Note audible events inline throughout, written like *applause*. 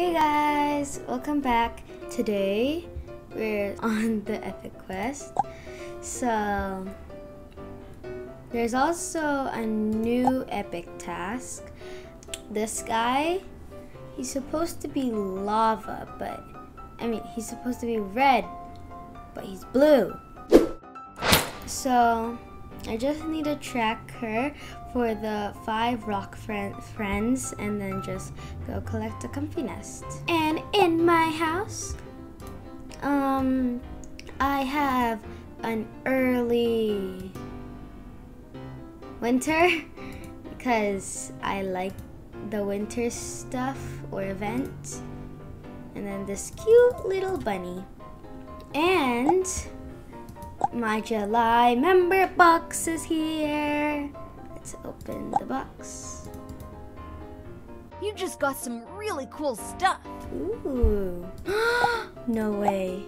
Hey guys, welcome back. Today we're *laughs* on the epic quest. So there's also a new epic task. This guy, he's supposed to be lava, but I mean, he's supposed to be red, but he's blue. So I just need to track her for the five rock friend friends and then just go collect a comfy nest. And in my house, um, I have an early winter *laughs* because I like the winter stuff or event. And then this cute little bunny. And my July member box is here. Let's open the box. You just got some really cool stuff. Ooh. *gasps* no way.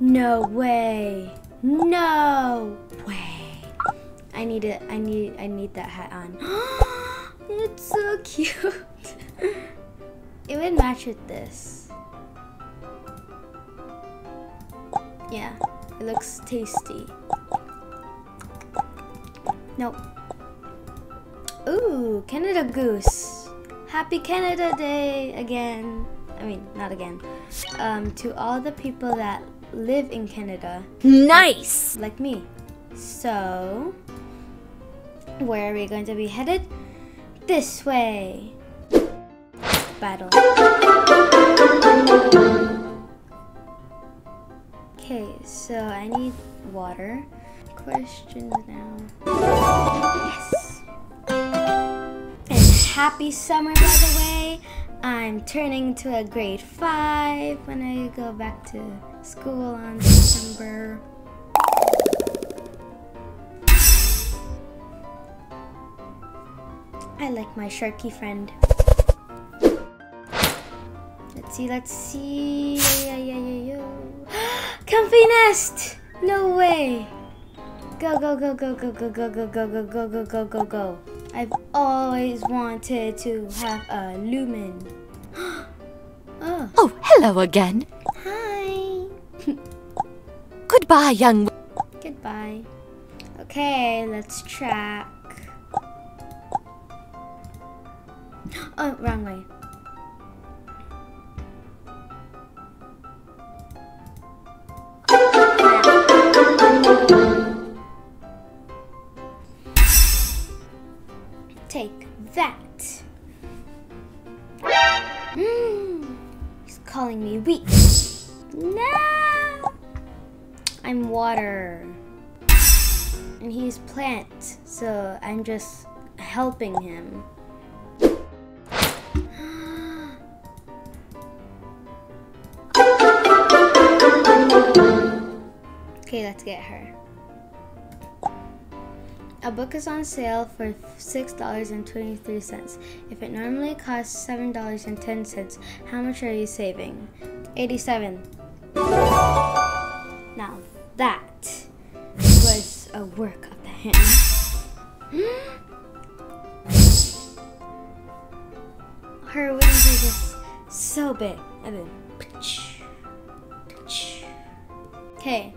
No way. No way. I need it. I need I need that hat on. *gasps* it's so cute. *laughs* it would match with this. Yeah. It looks tasty. Nope. Ooh, Canada Goose. Happy Canada Day again. I mean, not again. Um, to all the people that live in Canada. Nice! Like me. So, where are we going to be headed? This way. Battle. Water. Questions now. Yes! And happy summer, by the way. I'm turning to a grade 5 when I go back to school on December. I like my Sharky friend. Let's see, let's see. *gasps* Comfy nest! No way! Go, go, go, go, go, go, go, go, go, go, go, go, go, go, go. I've always wanted to have a lumen. oh. Oh, hello again. Hi. Goodbye, young. Goodbye. Okay, let's track. Oh, wrong way. Take that. Mm, he's calling me weak. No! I'm water. And he's plant, so I'm just helping him. Okay, let's get her. A book is on sale for $6.23. If it normally costs $7.10, how much are you saving? 87. Now that was a work of the hand. *gasps* Her wings are just so big. And then Okay.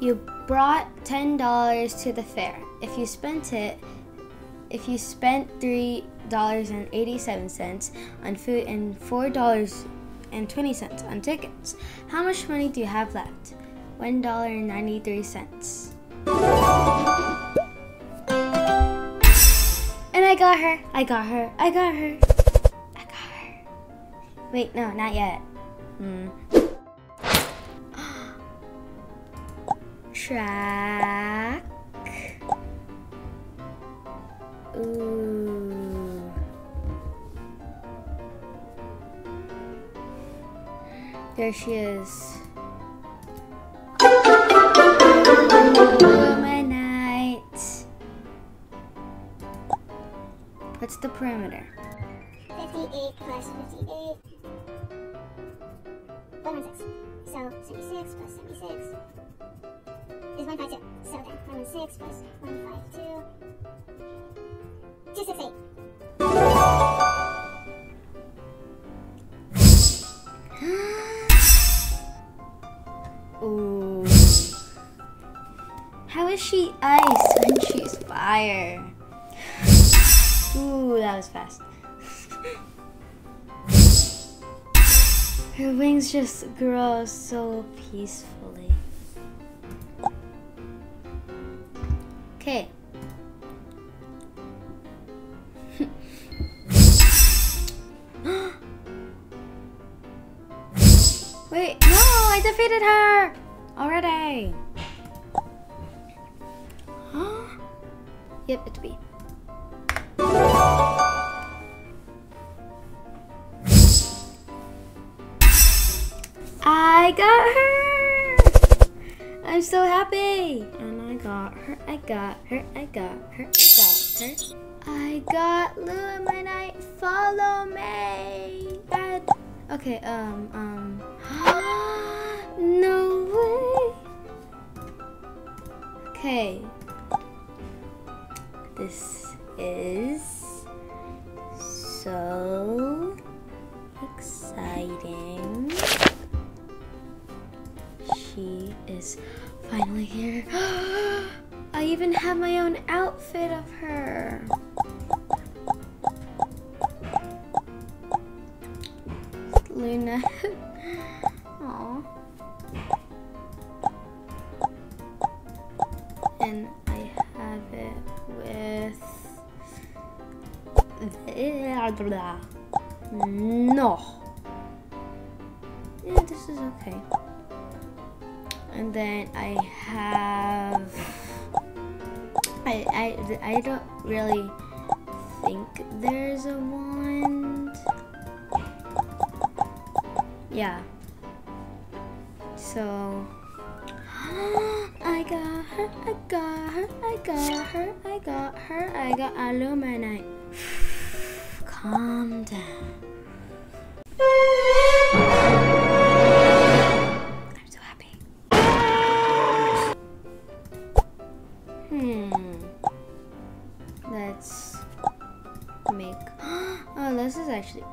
You brought $10 to the fair. If you spent it, if you spent $3.87 on food and $4.20 on tickets, how much money do you have left? $1.93. And I got her. I got her. I got her. I got her. Wait, no, not yet. Hmm. Track. Ooh. There she is. Oh, Luminite. What's the parameter? 58 plus 58. 116. So 76 plus 76 is 152. So then 116 plus 152, 268. *gasps* Ooh. How is she ice when she's fire? Ooh, that was fast. *laughs* Her wings just grow so peacefully. Okay. *gasps* Wait, no, I defeated her already. Huh? *gasps* Yep, it's B. got her! I'm so happy! And I got her, I got her, I got her, I got her. I got Luminite, follow me! Okay, um, um. *gasps* no way! Okay. This is is finally here. *gasps* I even have my own outfit of her. Luna. *laughs* Aww. And I have it with no. Yeah, this is okay. And then I have I I I don't really think there's a wand. Yeah. So *gasps* I got her, I got her, I got her, I got her, I got Luminite. *sighs* Calm down.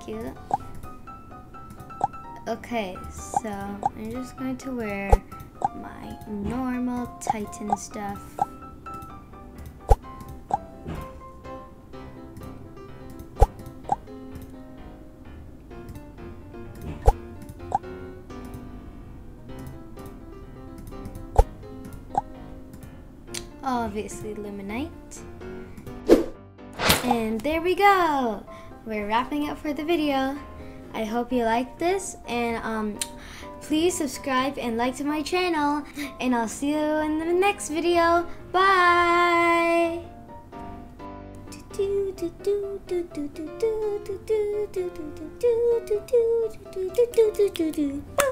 Cute. Okay, so I'm just going to wear my normal Titan stuff. Obviously Luminite. And there we go! We're wrapping up for the video. I hope you liked this and um, please subscribe and like to my channel and I'll see you in the next video. Bye! Bye.